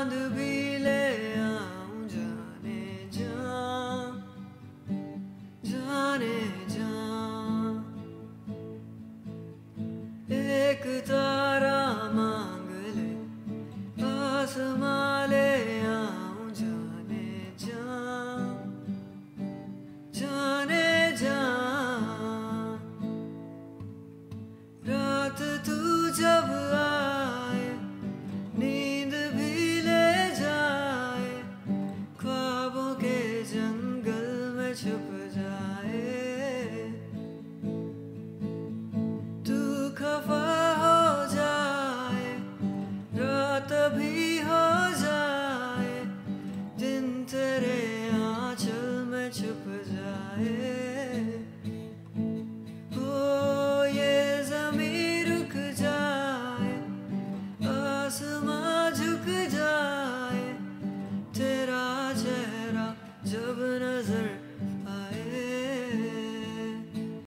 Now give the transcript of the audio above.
चाँद भी ले आऊँ जाने जा जाने जा एक तारा मांग ले आसमां तभी हो जाए, दिन तेरे आंचल में छुप जाए। हो, ये ज़मीन रुक जाए, आसमां झुक जाए, तेरा चेहरा जब नज़र आए।